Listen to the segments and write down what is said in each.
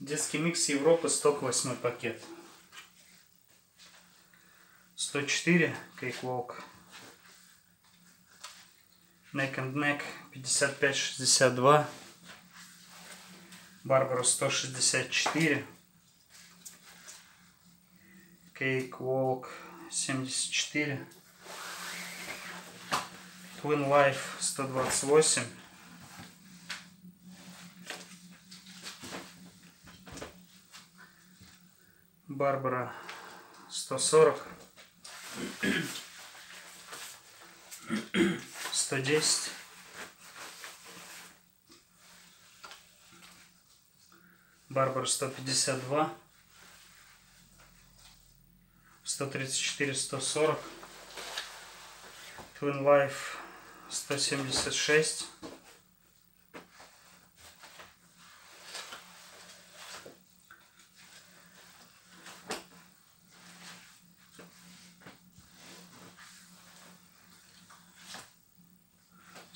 Детский микс Европы, сток 8 пакет. 104 Cakewalk. Neck and Neck 55-62. Барбара 164. Cakewalk 74. Twin Life 128. Барбара 140. 110. Барбара 152. 134, 140. Twin Life 176.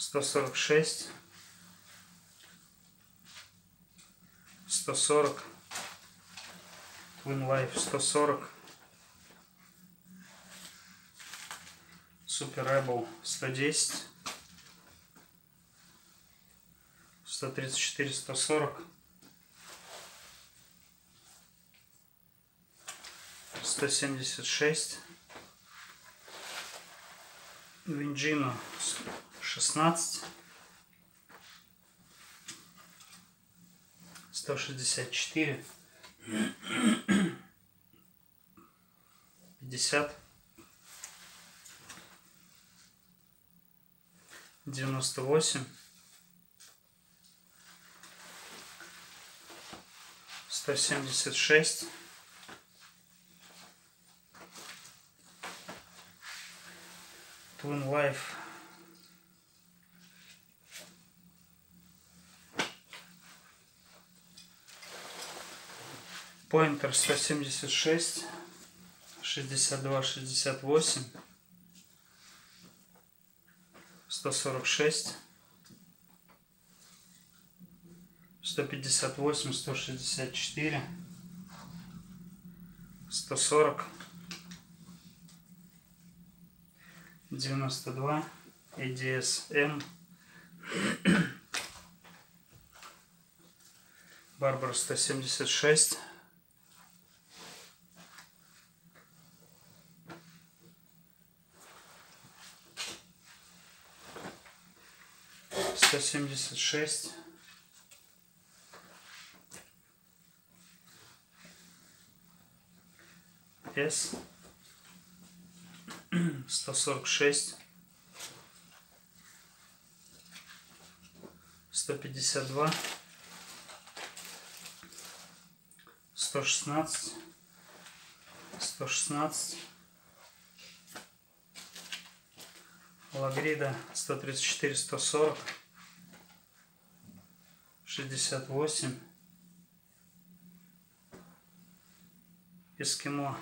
Сто сорок шесть, сто сорок, Twin Life сто сорок, Super Rebel сто десять, сто тридцать четыре, сто сорок, сто семьдесят шесть, Винджино 16 164 50 98 176 Twin Life Pointer 176, 62, 68, 146, 158, 164, 140, 92, ADS-M, Барбара 176, 176. С. 146. 152. 116. 116. Лагрида 134-140 шестьдесят восемь. Эскимо.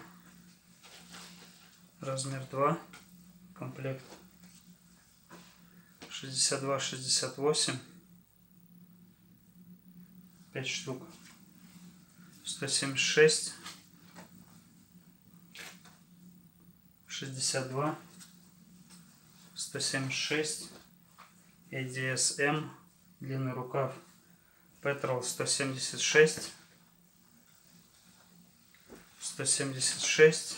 Размер 2 комплект. 62 68 5 штук. 176 62 176 ADS-M длинный рукав Petrol 176 176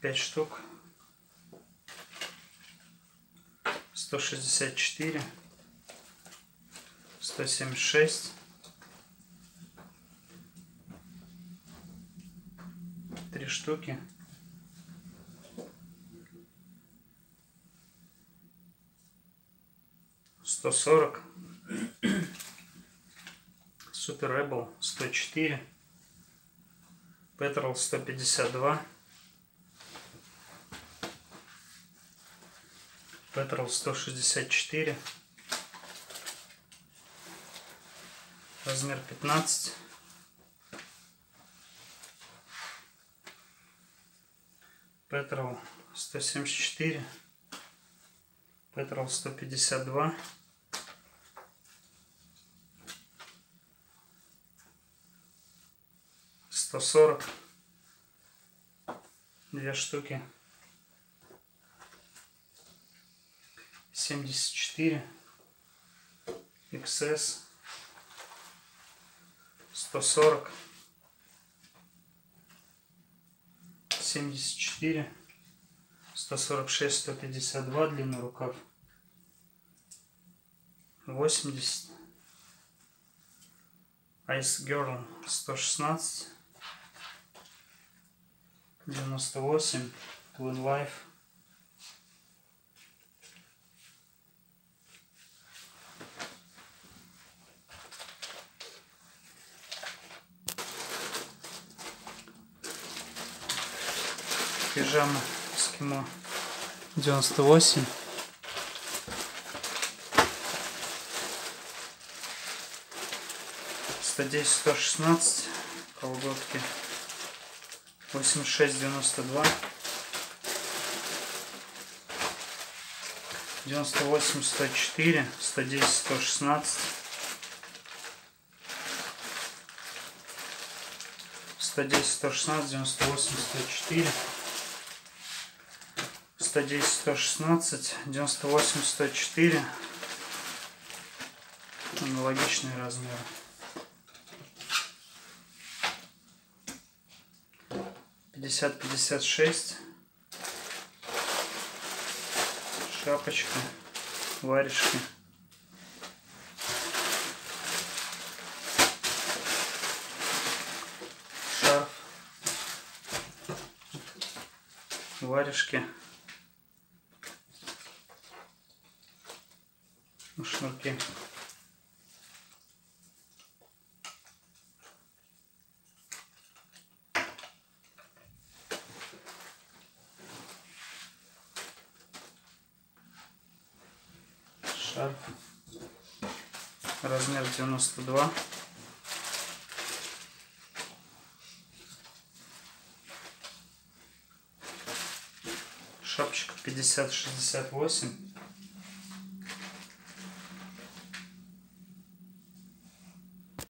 пять штук. 164 176 три штуки сто сорок. Супер Rebel сто четыре. Petrol сто пятьдесят два. Petrol 164 размер 15 Petrol 174 Petrol 152. Сто сорок. Две штуки. Семьдесят четыре. XS. Сто сорок. Семьдесят четыре. 146, 152 длинный рукав. 80. Ice Girl 116. 98. Twin Life. Пижама эскимо 98 110 116 колготки 86 92 98 104 110 116 110 116 98 104 110, 116, 98, 104. Аналогичные размеры. Пятьдесят, пятьдесят шесть. Шапочка, варежки. Шарф. Варежки. на Шарф. Размер 92. Шапочка 50-68.